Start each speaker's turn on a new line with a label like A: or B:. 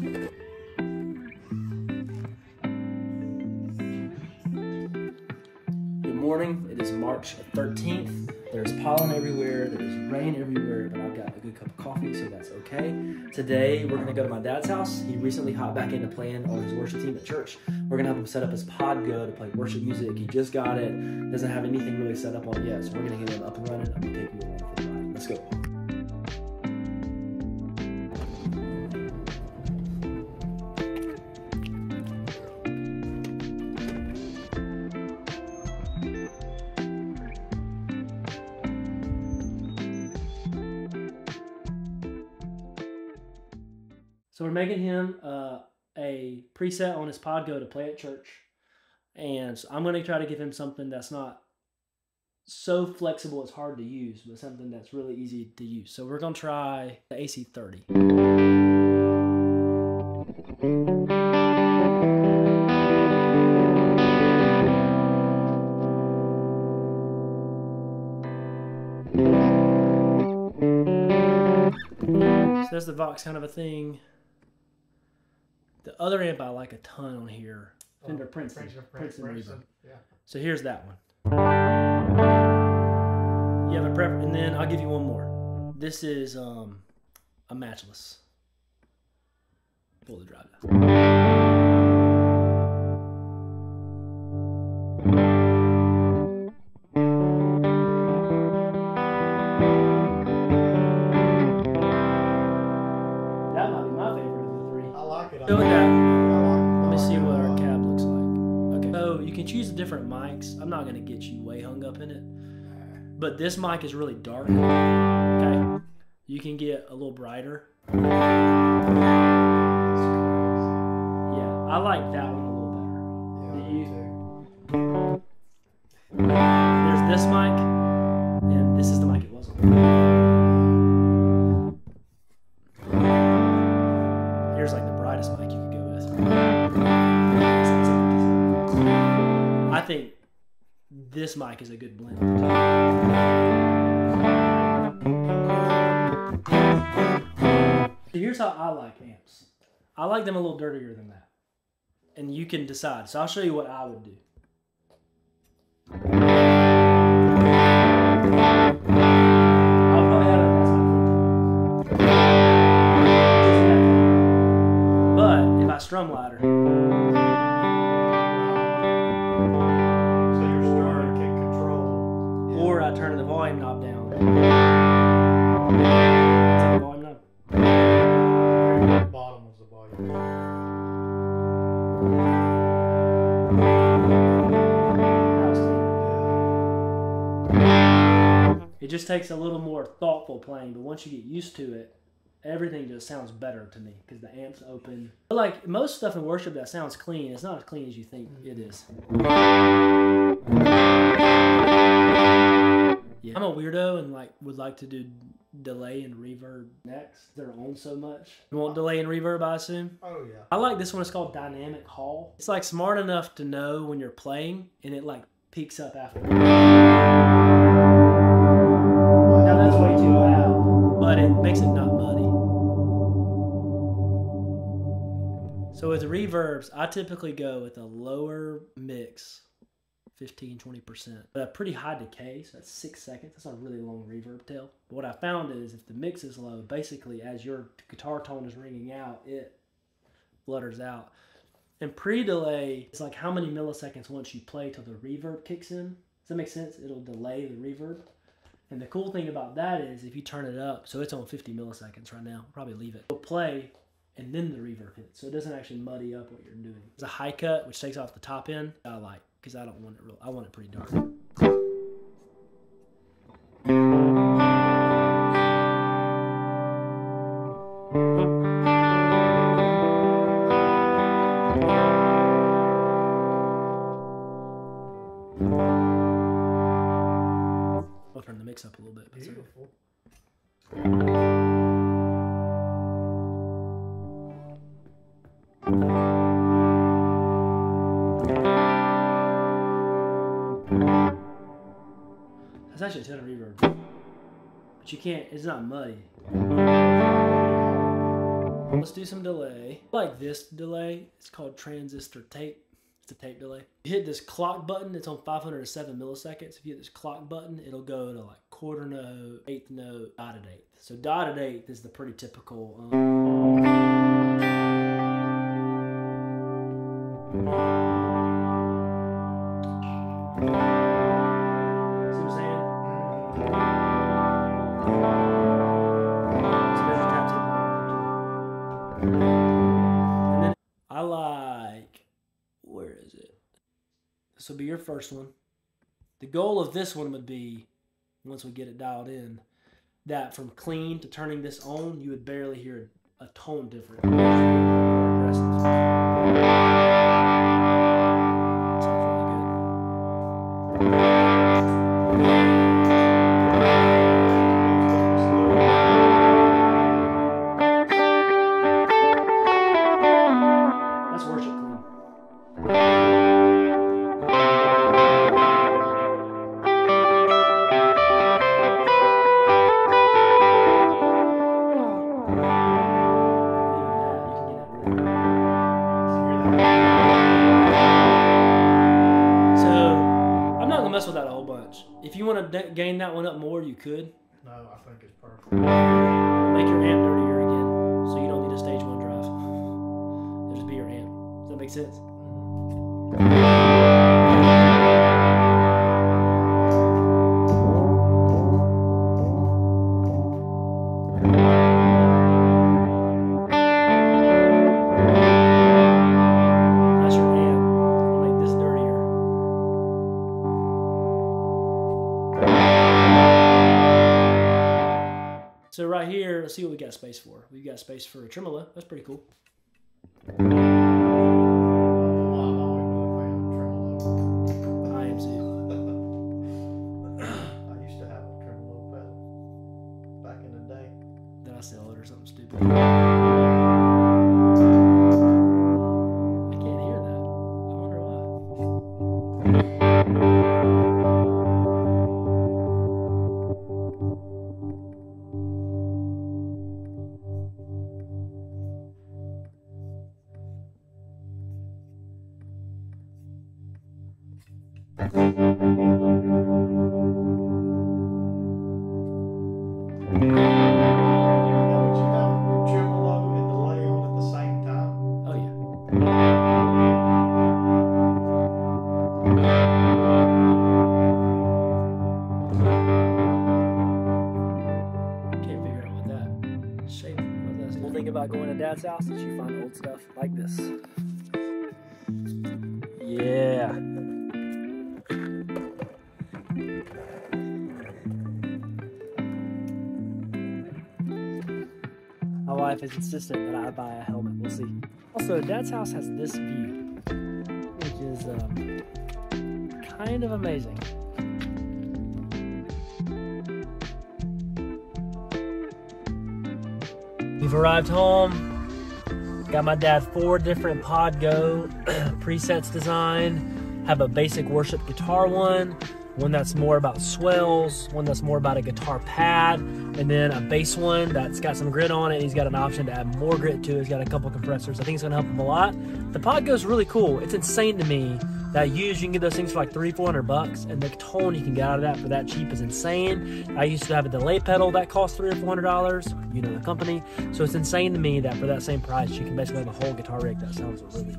A: Good morning. It is March 13th. There's pollen everywhere, there's rain everywhere, but I've got a good cup of coffee, so that's okay. Today, we're gonna go to my dad's house. He recently hopped back into playing on his worship team at church. We're gonna have him set up his Pod Go to play worship music. He just got it, doesn't have anything really set up on yet, so we're gonna get him up and running. I'm gonna take you along for the ride. Let's go. So we're making him uh, a preset on his Pod Go to play at church, and so I'm going to try to give him something that's not so flexible it's hard to use, but something that's really easy to use. So we're going to try the AC30. So that's the Vox kind of a thing. The other amp I like a ton on here, Fender Princeton,
B: Princeton,
A: Princeton
B: Princeton,
A: Reverb.
B: Yeah.
A: So here's that one. You have a prep, and then I'll give you one more. This is um, a matchless. Pull the drive down. Different mics. I'm not gonna get you way hung up in it. But this mic is really dark. Okay. You can get a little brighter. Yeah, I like that one a little
B: Yeah,
A: Do you- better. There's this mic, and this is the mic it was on. Here's like the brightest mic you could go with. Think this mic is a good blend. So here's how I like amps. I like them a little dirtier than that. And you can decide. So I'll show you what I would do. But if I strum louder, volume knob down. Is the volume knob?
B: the bottom of the volume.
A: That was clean. It just takes a little more thoughtful playing, but once you get used to it, everything just sounds better to me because the amp's open. But like most stuff in worship that sounds clean, it's not as clean as you think it is. Yeah. I'm a weirdo and like would like to do delay and reverb next. They're on so much. You want delay and reverb, I assume?
B: Oh yeah.
A: I like this one. It's called Dynamic Hall. It's like smart enough to know when you're playing, and it like peaks up after. Now that's way too loud, but it makes it not muddy. So with reverbs, I typically go with a lower mix, 15, 20%, but a pretty high decay, so that's six seconds. That's a really long reverb tail. But what I found is if the mix is low, basically as your guitar tone is ringing out, it flutters out. And pre-delay is like how many milliseconds once you play till the reverb kicks in. Does that make sense? It'll delay the reverb. And the cool thing about that is if you turn it up, so it's on 50 milliseconds right now, probably leave it. We'll play and then the reverb hits. So it doesn't actually muddy up what you're doing. It's a high cut, which takes off the top end. I like because I don't want it real. I want it pretty dark. I'll turn the mix up a little bit. but it's actually a ton of reverb. But you can't, it's not muddy. Let's do some delay. Like this delay. It's called transistor tape. It's a tape delay. You hit this clock button. It's on 507 milliseconds. If you hit this clock button, it'll go to like quarter note, eighth note, dotted eighth. So dotted eighth is the pretty typical. Um, This will be your first one. The goal of this one would be, once we get it dialed in, that from clean to turning this on, you would barely hear a tone difference. Want to gain that one up more, you could
B: No, I think it's perfect.
A: make your amp dirtier again, so you don't need a stage one drive. It'll just be your amp. Does that make sense? Mm-hmm. So right here, let's see what we got space for. We've got space for a tremolo. That's pretty cool.
C: Dad's house is you find old stuff like this. Yeah. Wife is insistent that I buy a helmet. We'll see. Also, dad's house has this view, which is um, kind of amazing. We've arrived home. Got my dad four different Pod Go presets designed. Have a basic worship guitar one, one that's more about swells, one that's more about a guitar pad, and then a bass one that's got some grit on it. He's got an option to add more grit to it. He's got a couple compressors. I think it's gonna help him a lot. The Pod Go's really cool. It's insane to me that used you can get those things for like three, four hundred bucks, and the tone you can get out of that for that cheap is insane. I used to have a delay pedal that cost three or four hundred dollars. You know the company, so it's insane to me that for that same price you can basically have a whole guitar rig that sounds really,